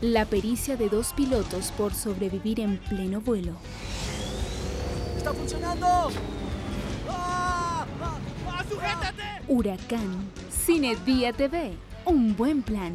La pericia de dos pilotos por sobrevivir en pleno vuelo. ¡Está funcionando! ¡Ah! ¡Ah! ¡Ah ¡Sujétate! Huracán. Cine Día TV. Un buen plan.